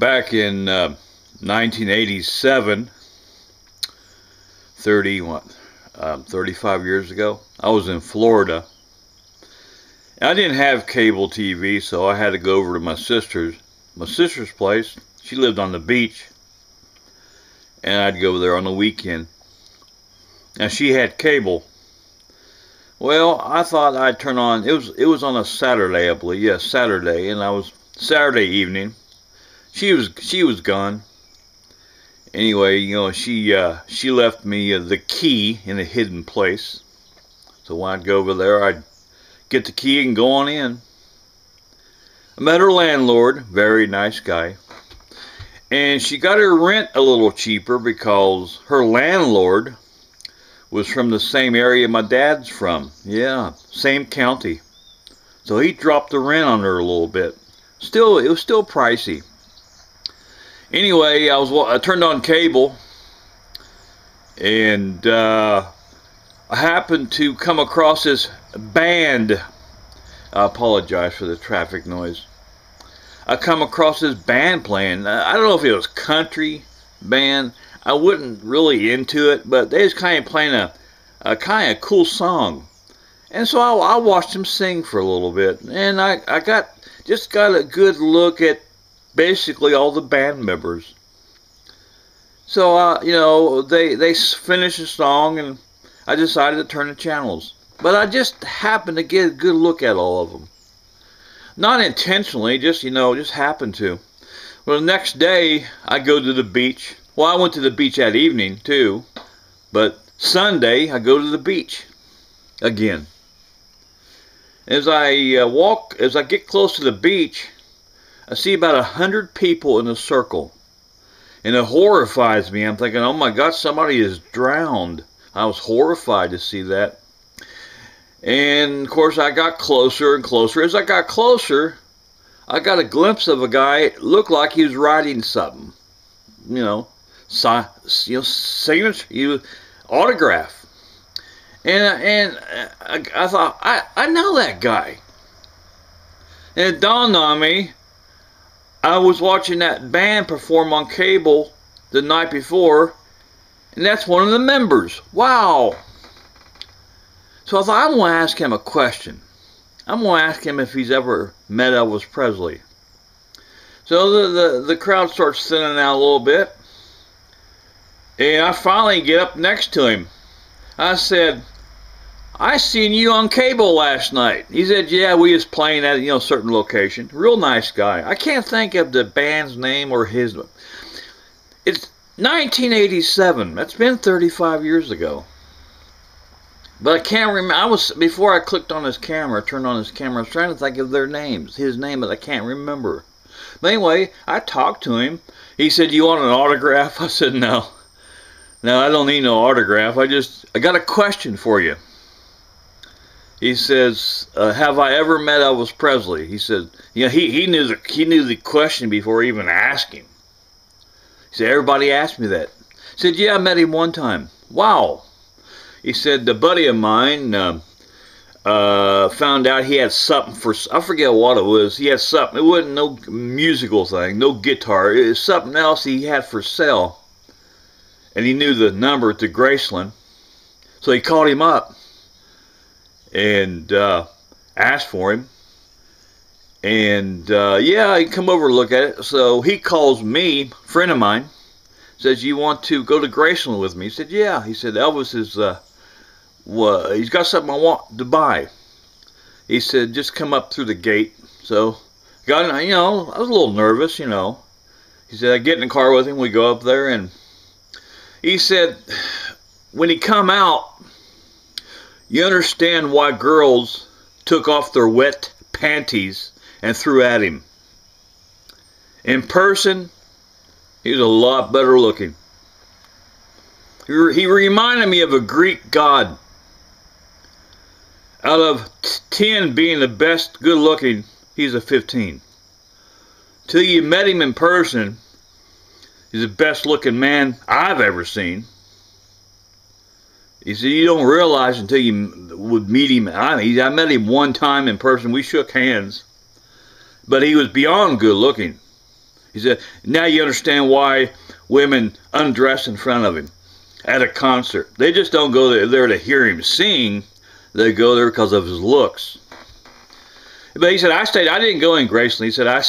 back in uh, 1987, 30 what, um, 35 years ago, I was in Florida. I didn't have cable TV, so I had to go over to my sister's, my sister's place. She lived on the beach, and I'd go there on the weekend. And she had cable. Well, I thought I'd turn on. It was it was on a Saturday, I believe. Yes, Saturday, and I was Saturday evening. She was she was gone. Anyway, you know, she uh, she left me uh, the key in a hidden place. So when I'd go over there, I'd get the key and go on in. I met her landlord, very nice guy. And she got her rent a little cheaper because her landlord was from the same area my dad's from. Yeah, same county. So he dropped the rent on her a little bit. Still, it was still pricey. Anyway, I was I turned on cable, and uh, I happened to come across this band. I apologize for the traffic noise. I come across this band playing. I don't know if it was country band. I wasn't really into it, but they was kind of playing a, a kind of cool song. And so I, I watched them sing for a little bit, and I, I got just got a good look at basically all the band members. So uh, you know, they they finished the song, and I decided to turn the channels. But I just happened to get a good look at all of them. Not intentionally, just you know, just happened to. Well, the next day I go to the beach well, I went to the beach that evening too, but Sunday I go to the beach again. As I uh, walk, as I get close to the beach, I see about a hundred people in a circle, and it horrifies me. I'm thinking, oh my God, somebody is drowned. I was horrified to see that. And of course, I got closer and closer. As I got closer, I got a glimpse of a guy looked like he was writing something. You know, you know, signature, you autograph. And and uh, I, I thought I I know that guy. And it dawned on me. I was watching that band perform on cable the night before, and that's one of the members. Wow. So I thought I'm going to ask him a question. I'm going to ask him if he's ever met Elvis Presley. So the, the, the crowd starts thinning out a little bit. And I finally get up next to him. I said, I seen you on cable last night. He said, yeah, we was playing at, you know, certain location. Real nice guy. I can't think of the band's name or his. It's 1987. That's been 35 years ago. But I can't remember. I was, before I clicked on his camera, turned on his camera, I was trying to think of their names, his name, but I can't remember. But anyway, I talked to him. He said, you want an autograph? I said, no. no, I don't need no autograph. I just, I got a question for you. He says, uh, have I ever met Elvis Presley? He said, you know, he, he, knew the, he knew the question before even asking. He said, everybody asked me that. He said, yeah, I met him one time. Wow. He said, the buddy of mine uh, uh, found out he had something for, I forget what it was. He had something, it wasn't no musical thing, no guitar. It was something else he had for sale and he knew the number to Graceland. So he called him up and uh, asked for him. And uh, yeah, he come over to look at it. So he calls me, friend of mine, says, "You want to go to Graceland with me?" He said, "Yeah." He said, "Elvis is, uh, well, he's got something I want to buy." He said, "Just come up through the gate." So got, you know, I was a little nervous, you know. He said, "I get in the car with him. We go up there and." He said, when he come out, you understand why girls took off their wet panties and threw at him. In person, he was a lot better looking. He reminded me of a Greek god. Out of 10 being the best good looking, he's a 15. Till you met him in person, He's the best looking man I've ever seen. He said, you don't realize until you would meet him. I, I met him one time in person. We shook hands. But he was beyond good looking. He said, now you understand why women undress in front of him at a concert. They just don't go there to hear him sing. They go there because of his looks. But he said, I stayed, I didn't go in Graceland. He said, I,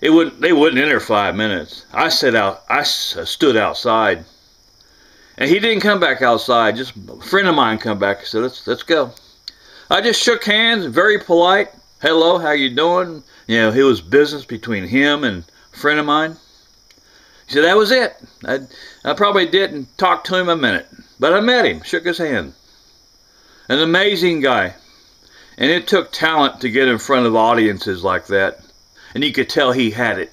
it wouldn't, they wouldn't enter five minutes. I sat out, I stood outside. And he didn't come back outside. Just a friend of mine come back and said, let's, let's go. I just shook hands, very polite. Hello, how you doing? You know, it was business between him and a friend of mine. He said, that was it. I, I probably didn't talk to him a minute. But I met him, shook his hand. An amazing guy. And it took talent to get in front of audiences like that. And you could tell he had it.